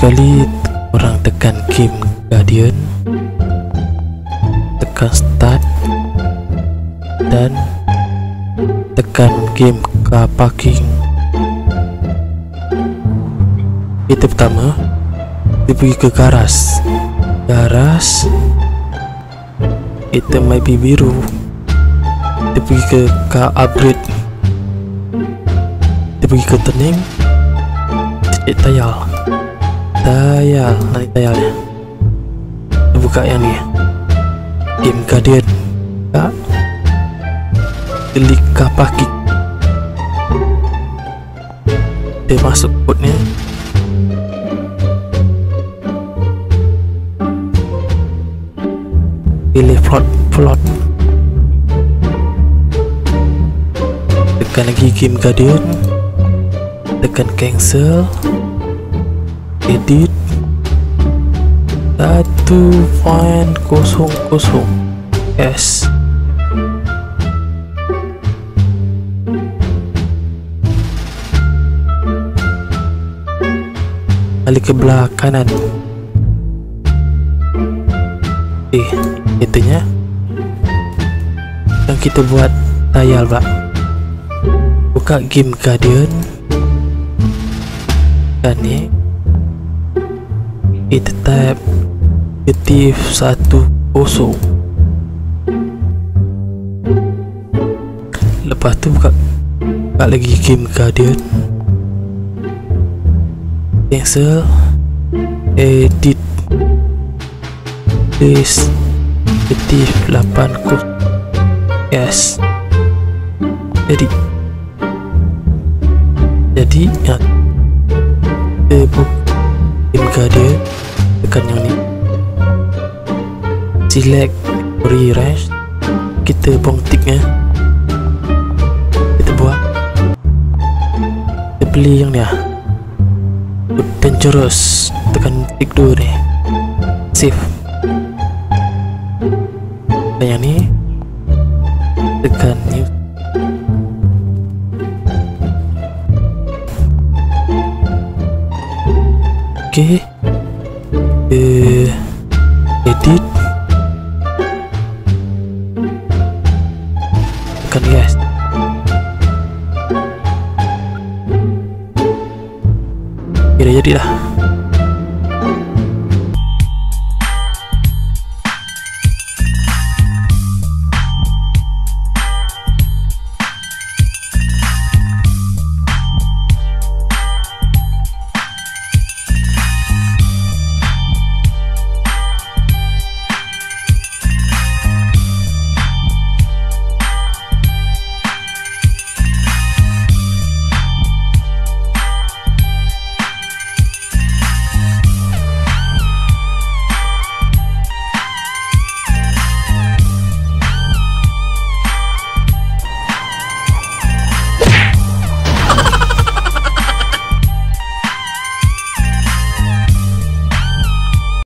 sekali orang tekan game Guardian tekan start dan tekan game car parking. Kita pertama kita pergi ke garas. Garas kita main biru. Kita pergi ke car upgrade. Kita pergi ke turning cek tayal tayal nanti tayalnya kita buka yang ni. Game guardian. Tak. Klik parking kita masuk kod ni. Pilih plot plot. Tekan lagi game guardian. Tekan cancel edit 1.00 s. Balik ke belah kanan. Eh itunya? Yang kita buat tayal pula buka game guardian. Dan ni kita type objektif satu kosong. Lepas tu buka buka lagi game guardian. Cancel edit. Please Detif 8 kos Yes. Jadi Jadi ya, Kita buka Game Guardian Tekan ni. Select Range Kita buang tick ya. Kita buat. Kita beli yang ni lah Dangerous. Tekan tick dulu ni. Save dan yang ni tekan new ok uh, edit. Tekan yes dah jadi lah